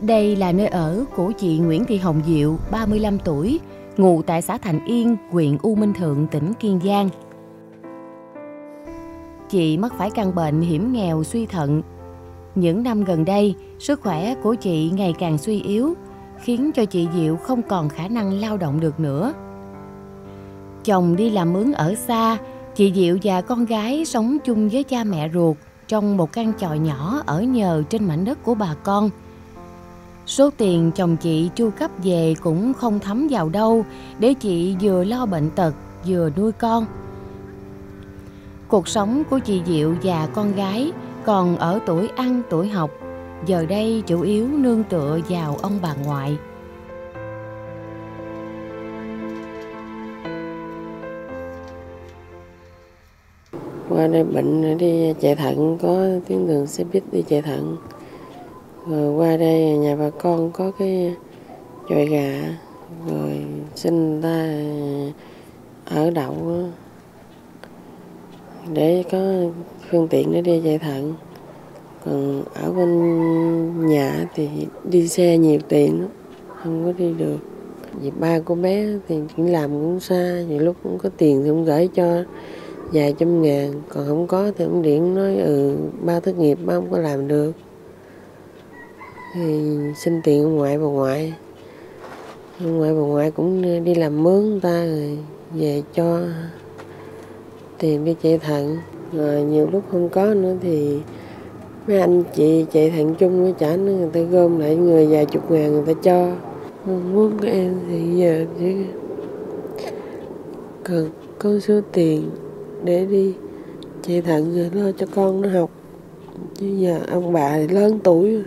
Đây là nơi ở của chị Nguyễn Thị Hồng Diệu, 35 tuổi, ngụ tại xã Thành Yên, huyện U Minh Thượng, tỉnh Kiên Giang. Chị mắc phải căn bệnh hiểm nghèo suy thận. Những năm gần đây, sức khỏe của chị ngày càng suy yếu, khiến cho chị Diệu không còn khả năng lao động được nữa. Chồng đi làm mướn ở xa, chị Diệu và con gái sống chung với cha mẹ ruột trong một căn chòi nhỏ ở nhờ trên mảnh đất của bà con. Số tiền chồng chị chu cấp về cũng không thấm vào đâu để chị vừa lo bệnh tật vừa nuôi con. Cuộc sống của chị Diệu và con gái còn ở tuổi ăn tuổi học, giờ đây chủ yếu nương tựa vào ông bà ngoại. qua đây bệnh đi chạy thận có tuyến đường xe buýt đi chạy thận rồi qua đây nhà bà con có cái chọi gà, rồi xin ta ở đậu để có phương tiện để đi chạy thận. Còn ở bên nhà thì đi xe nhiều tiền lắm, không có đi được. Vì ba của bé thì cũng làm cũng xa, nhiều lúc cũng có tiền thì cũng gửi cho, vài trăm ngàn. Còn không có thì ông điện nói ừ ba thất nghiệp, ba không có làm được thì xin tiền ông ngoại bà ngoại. Ông ngoại bà ngoại cũng đi làm mướn ta rồi về cho tiền đi chạy thận. Rồi nhiều lúc không có nữa thì mấy anh chị chạy thận chung với trả nữa, người ta gom lại người vài chục ngàn người ta cho. Muốn của em thì giờ chứ cần có số tiền để đi chạy thận rồi lo cho con nó học. Chứ giờ ông bà thì lớn tuổi rồi.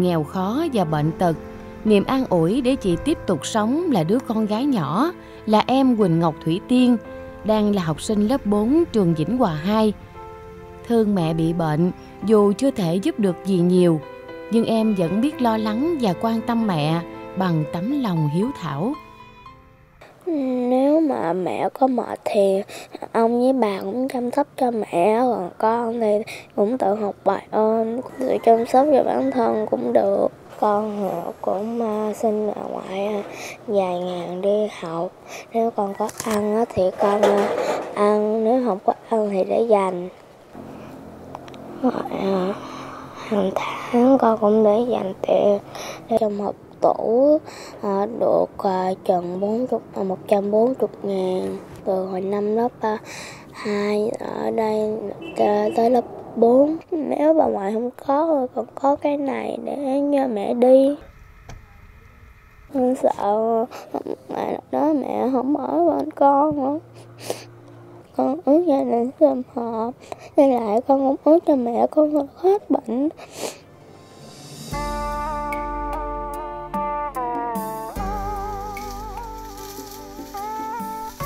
Nghèo khó và bệnh tật. Niềm an ủi để chị tiếp tục sống là đứa con gái nhỏ, là em Quỳnh Ngọc Thủy Tiên, đang là học sinh lớp 4 trường Vĩnh Hòa 2 thương mẹ bị bệnh, dù chưa thể giúp được gì nhiều, nhưng em vẫn biết lo lắng và quan tâm mẹ bằng tấm lòng hiếu thảo. Nếu mà mẹ có mệt thì ông với bà cũng chăm sóc cho mẹ, còn con thì cũng tự học bài ơn tự chăm sóc cho bản thân cũng được con cũng à, xin bà ngoại à, vài ngàn đi học nếu con có ăn thì con à, ăn, nếu không có ăn thì để dành hàng tháng con cũng để dành tiền để cho học tủ ờ, à, được à, chừng 40, à, 140 ngàn từ hồi năm lớp à, 2 ở đây à, tới lớp 4 nếu bà ngoại không có còn có cái này để nhờ mẹ đi. Con sợ mẹ đó mẹ không ở bên con nữa. Con ước gia đình sum họp nên lại con cũng ước cho mẹ con hết bệnh.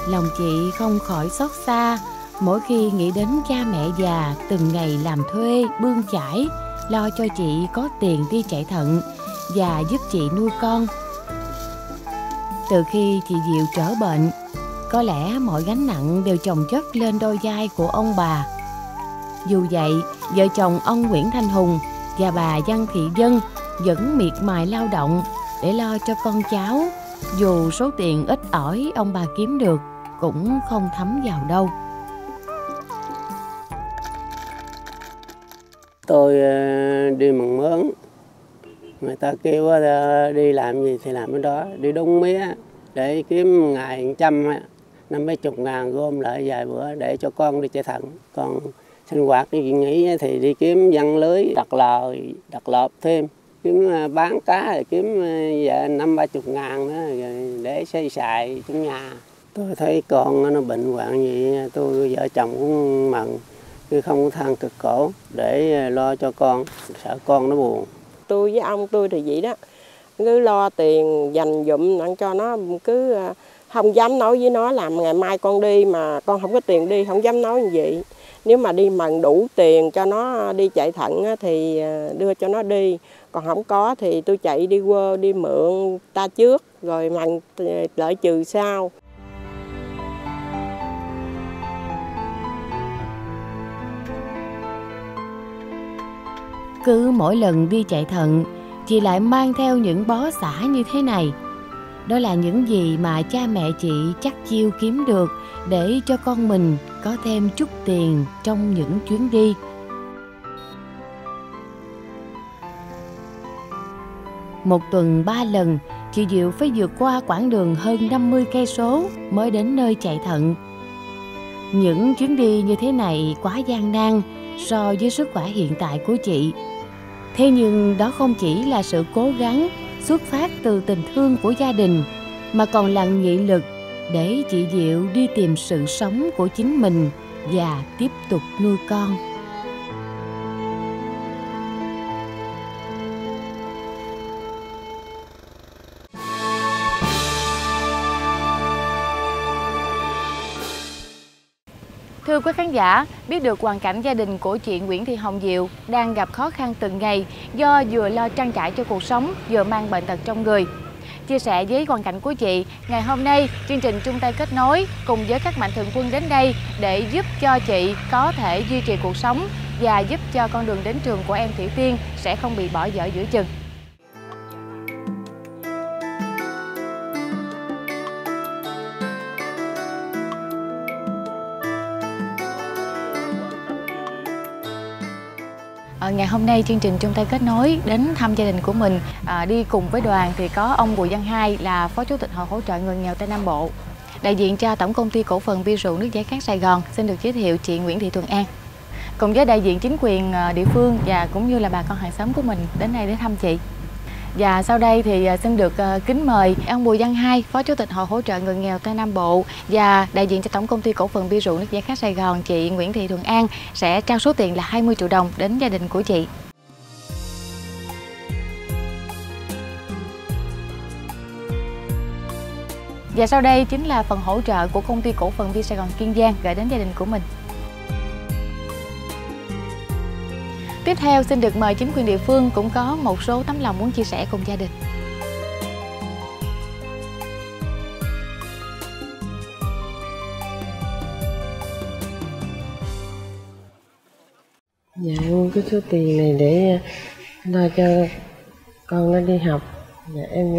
Lòng chị không khỏi xót xa. Mỗi khi nghĩ đến cha mẹ già từng ngày làm thuê, bươn chải, lo cho chị có tiền đi chạy thận và giúp chị nuôi con. Từ khi chị diệu trở bệnh, có lẽ mọi gánh nặng đều chồng chất lên đôi vai của ông bà. Dù vậy, vợ chồng ông nguyễn thanh hùng và bà văn thị dân vẫn miệt mài lao động để lo cho con cháu, dù số tiền ít ỏi ông bà kiếm được cũng không thấm vào đâu. Tôi ờ, đi mừng mướn người ta kêu ờ, đi làm gì thì làm cái đó. Đi đúng mía để kiếm ngày trăm năm mấy chục ngàn gom lại vài bữa để cho con đi chạy thận. Còn sinh hoạt đi nghỉ thì đi kiếm văn lưới đặt lò đặt lợp thêm. Kiếm ờ, bán cá rồi kiếm ờ, năm ba chục ngàn nữa để xây xài trong nhà tôi thấy con nó bệnh hoạn gì tôi, vợ chồng cũng mừng. Chứ không có than cực khổ để à, lo cho con, sợ con nó buồn. Tôi với ông tôi thì vậy đó. Cứ lo tiền, dành dụm, ăn cho nó, cứ à, không dám nói với nó là ngày mai con đi mà con không có tiền đi, không dám nói như vậy. Nếu mà đi mần đủ tiền cho nó à, đi chạy thận thì đưa cho nó đi. Còn không có thì tôi chạy đi quơ, đi mượn, ta trước, rồi mần lợi trừ sau. Cứ mỗi lần đi chạy thận chị lại mang theo những bó xả như thế này đó là những gì mà cha mẹ chị chắc chiêu kiếm được để cho con mình có thêm chút tiền trong những chuyến đi một tuần ba lần, chị Diệu phải vượt qua quãng đường hơn 50 cây số mới đến nơi chạy thận. Những chuyến đi như thế này quá gian nan so với sức khỏe hiện tại của chị. Thế nhưng đó không chỉ là sự cố gắng xuất phát từ tình thương của gia đình, mà còn là nghị lực để chị Diệu đi tìm sự sống của chính mình và tiếp tục nuôi con. Thưa quý khán giả, biết được hoàn cảnh gia đình của chị Nguyễn Thị Hồng Diệu đang gặp khó khăn từng ngày do vừa lo trang trải cho cuộc sống, vừa mang bệnh tật trong người. Chia sẻ với hoàn cảnh của chị, ngày hôm nay chương trình chung tay kết nối cùng với các mạnh thường quân đến đây để giúp cho chị có thể duy trì cuộc sống và giúp cho con đường đến trường của em Thủy Tiên sẽ không bị bỏ dở giữa chừng. À, ngày hôm nay chương trình chung tay kết nối đến thăm gia đình của mình à, đi cùng với đoàn thì có ông Bùi Văn Hai là phó chủ tịch hội hỗ trợ người nghèo Tây Nam Bộ đại diện cho tổng công ty cổ phần bia rượu nước giải khát Sài Gòn. Xin được giới thiệu chị Nguyễn Thị Thuận An. Cùng với đại diện chính quyền à, địa phương và cũng như là bà con hàng xóm của mình đến đây để thăm chị và sau đây thì à, xin được à, kính mời ông Bùi Văn Hai, Phó Chủ tịch Hội hỗ trợ người nghèo Tây Nam Bộ và đại diện cho Tổng công ty cổ phần bia rượu nước giải khát Sài Gòn chị Nguyễn Thị Thuận An sẽ trao số tiền là 20 triệu đồng đến gia đình của chị. Và sau đây chính là phần hỗ trợ của công ty cổ phần bia Sài Gòn Kiên Giang gửi đến gia đình của mình. Tiếp theo xin được mời chính quyền địa phương cũng có một số tấm lòng muốn chia sẻ cùng gia đình. Dạ em cái số tiền này để ờ, lo cho con nó đi học. Dạ, em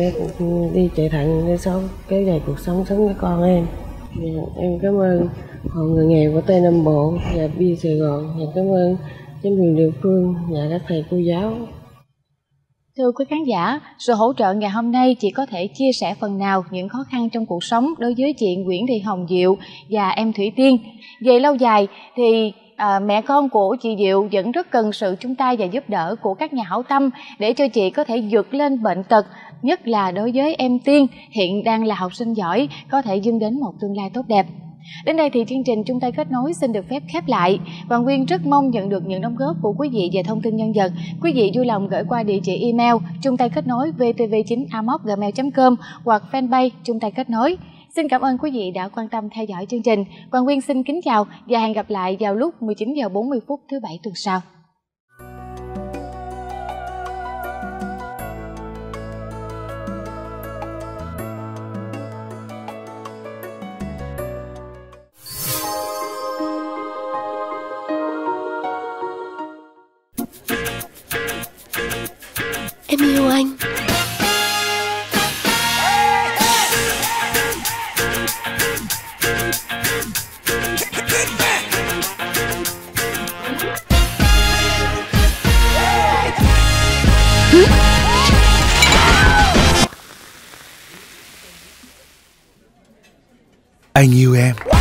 đi chạy thận để sống kéo dài cuộc sống sống với con em. Dạ, em cảm ơn hội người nghèo của tây nam bộ và bia sài gòn. Dạ, cảm ơn chính quyền địa phương và các thầy cô giáo. Thưa quý khán giả, sự hỗ trợ ngày hôm nay chỉ có thể chia sẻ phần nào những khó khăn trong cuộc sống đối với chị Nguyễn Thị Hồng Diệu và em Thủy Tiên. Về lâu dài thì à, mẹ con của chị Diệu vẫn rất cần sự chung tay và giúp đỡ của các nhà hảo tâm để cho chị có thể vượt lên bệnh tật, nhất là đối với em Tiên hiện đang là học sinh giỏi, có thể dưng đến một tương lai tốt đẹp. Đến đây thì chương trình Trung tay kết nối xin được phép khép lại. Hoàng Nguyên rất mong nhận được những đóng góp của quý vị về thông tin nhân vật. Quý vị vui lòng gửi qua địa chỉ email chung tay kết nối vtv9 com hoặc fanpage chung tay kết nối. Xin cảm ơn quý vị đã quan tâm theo dõi chương trình. Hoàng Nguyên xin kính chào và hẹn gặp lại vào lúc 19 giờ 40 phút thứ bảy tuần sau. Em yêu anh. Anh yêu em.